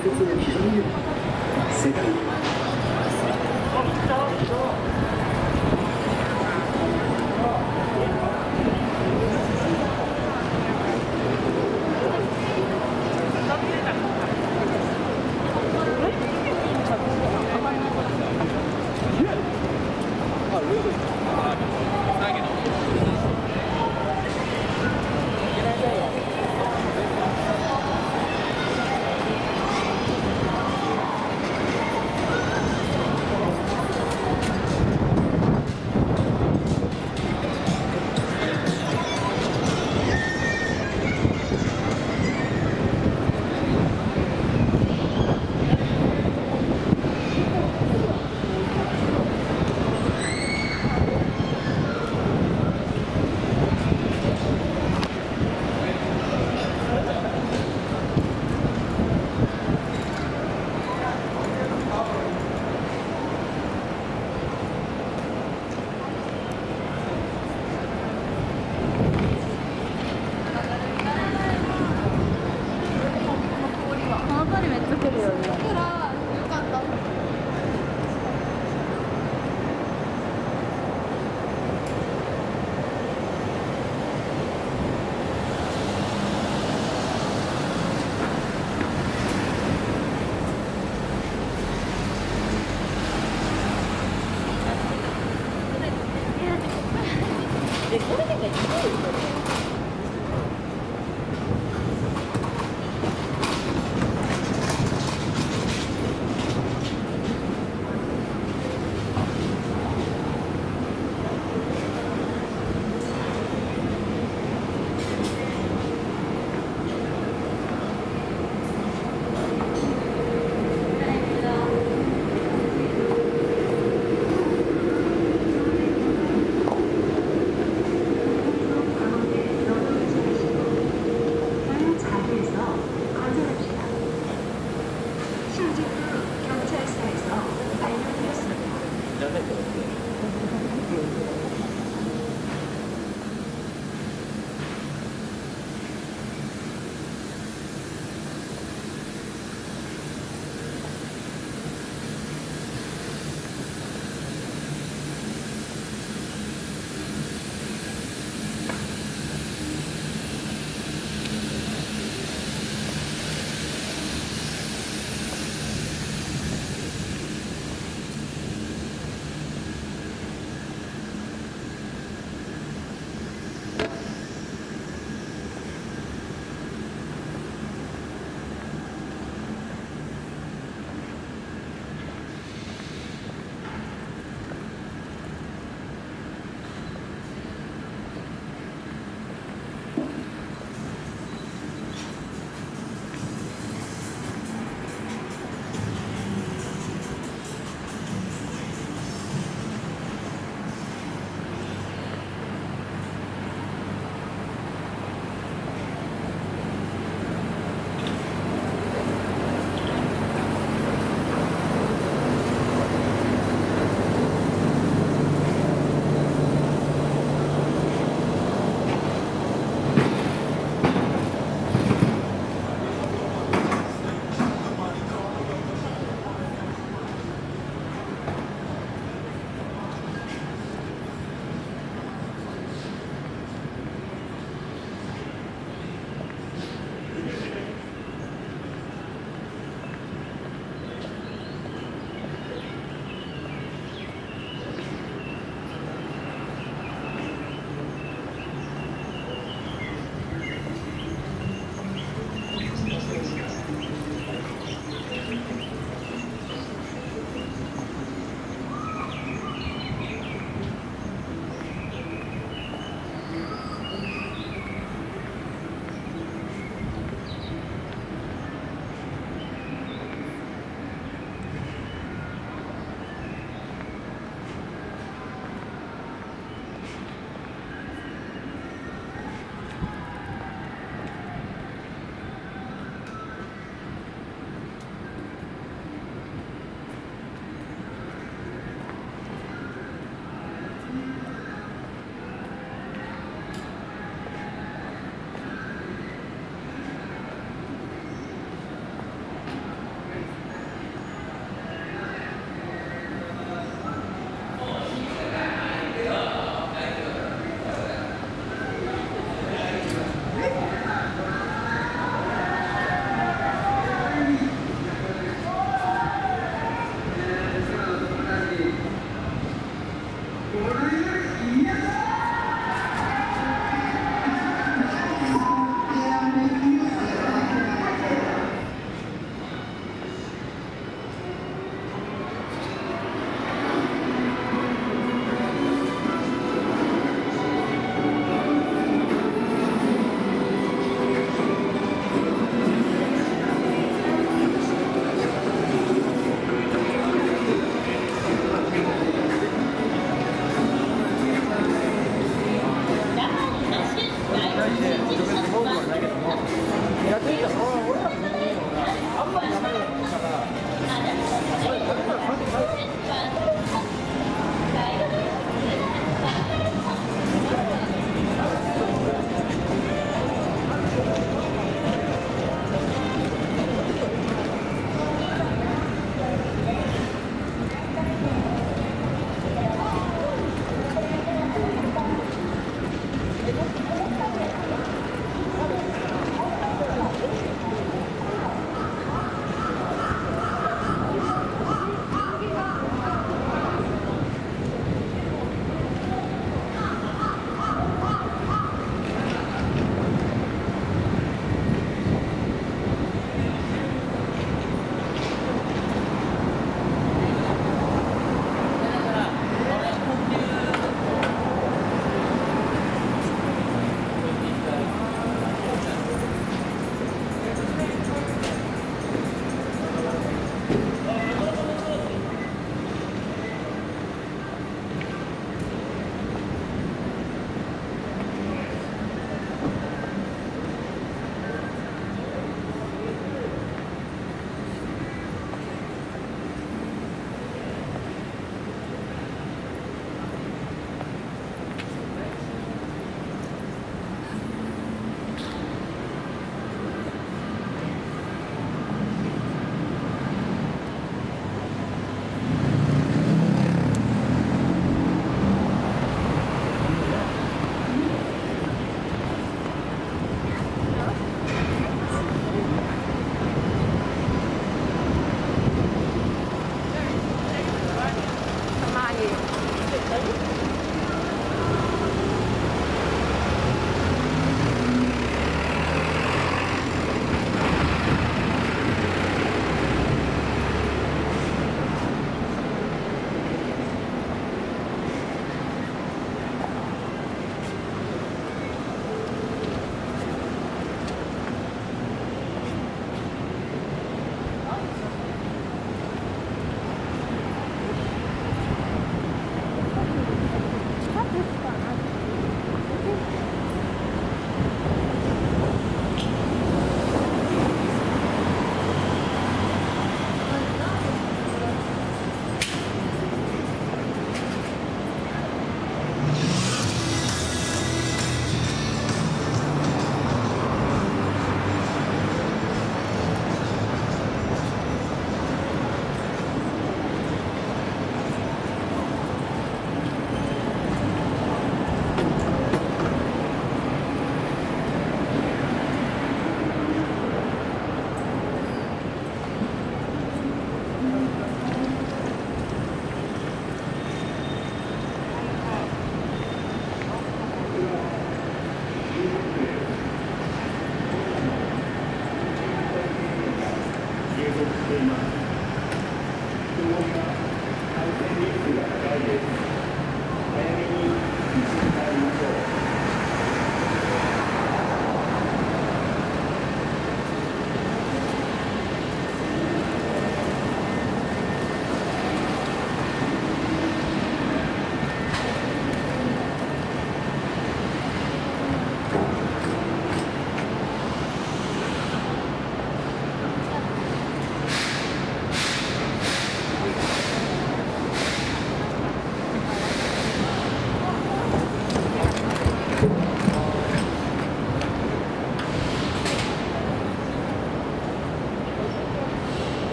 c'est la c'est tout.